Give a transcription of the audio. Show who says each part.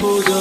Speaker 1: 고정.